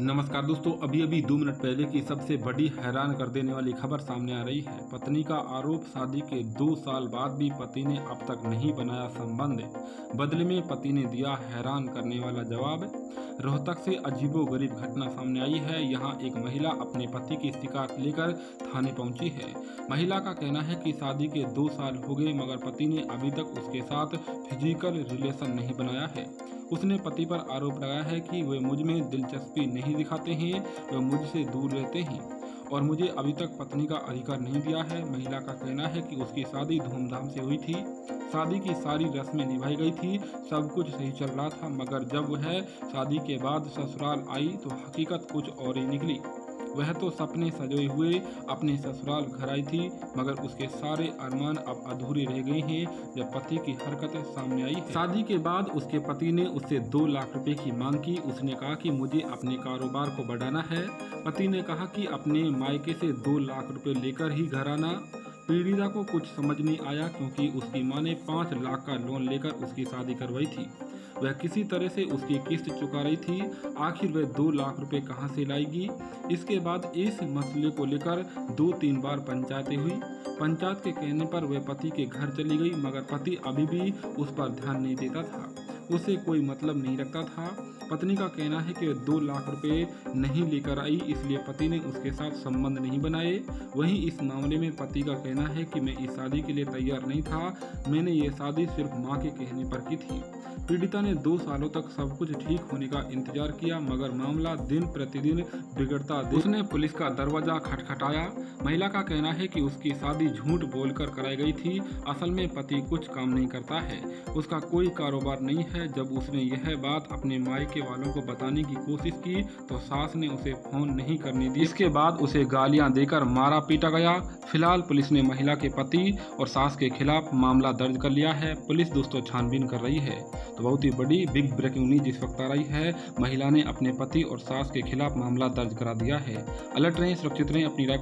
नमस्कार दोस्तों अभी अभी दो मिनट पहले की सबसे बड़ी हैरान कर देने वाली खबर सामने आ रही है। पत्नी का आरोप, शादी के दो साल बाद भी पति ने अब तक नहीं बनाया संबंध। बदले में पति ने दिया हैरान करने वाला जवाब, रोहतक से अजीबो गरीब घटना सामने आई है। यहाँ एक महिला अपने पति की शिकायत लेकर थाने पहुँची है। महिला का कहना है कि शादी के दो साल हो गए, मगर पति ने अभी तक उसके साथ फ़िज़िकल रिलेशन नहीं बनाया है। उसने पति पर आरोप लगाया है कि वे मुझमें दिलचस्पी नहीं दिखाते हैं, वे मुझसे दूर रहते हैं। और मुझे अभी तक पत्नी का अधिकार नहीं दिया है। महिला का कहना है कि उसकी शादी धूमधाम से हुई थी। शादी की सारी रस्में निभाई गई थी। सब कुछ सही चल रहा था, मगर जब वह शादी के बाद ससुराल आई तो हकीकत कुछ और ही निकली। वह तो सपने सजोए हुए अपने ससुराल घर आई थी, मगर उसके सारे अरमान अब अधूरे रह गए हैं, जब पति की हरकत सामने आई शादी के बाद उसके पति ने उससे दो लाख रुपए की मांग की। उसने कहा कि मुझे अपने कारोबार को बढ़ाना है। पति ने कहा कि अपने मायके से दो लाख रुपए लेकर ही घर आना। पीड़िता को कुछ समझ नहीं आया क्योंकि उसकी माँ ने पाँच लाख का लोन लेकर उसकी शादी करवाई थी। वह किसी तरह से उसकी किस्त चुका रही थी। आखिर वह दो लाख रुपए कहाँ से लाएगी? इसके बाद इस मसले को लेकर दो तीन बार पंचायतें हुई। पंचायत के कहने पर वह पति के घर चली गई, मगर पति अभी भी उस पर ध्यान नहीं देता था। उसे कोई मतलब नहीं रखता था। पत्नी का कहना है कि वह दो लाख रुपए नहीं लेकर आई, इसलिए पति ने उसके साथ संबंध नहीं बनाए। वहीं इस मामले में पति का कहना है कि मैं इस शादी के लिए तैयार नहीं था, मैंने ये शादी सिर्फ़ माँ के कहने पर की थी। पीड़िता ने दो सालों तक सब कुछ ठीक होने का इंतज़ार किया, मगर मामला दिन प्रतिदिन बिगड़ता उसने पुलिस का दरवाज़ा खटखटाया। महिला का कहना है कि उसकी शादी झूठ बोलकर कराई गई थी। असल में पति कुछ काम नहीं करता है, उसका कोई कारोबार नहीं है। जब उसने यह बात अपने मायके वालों को बताने की कोशिश की तो सास ने उसे फ़ोन नहीं करने दी इसके बाद उसे गालियाँ देकर मारा पीटा गया। फ़िलहाल पुलिस ने महिला के पति और सास के खिलाफ मामला दर्ज कर लिया है। पुलिस दोस्तों छानबीन कर रही है। तो बहुत ही बड़ी बिग ब्रेकिंग न्यूज़ जिस वक्त आ रही है। महिला ने अपने पति और सास के खिलाफ मामला दर्ज करा दिया है। अलर्ट रहें, सुरक्षित रहें, अपनी राय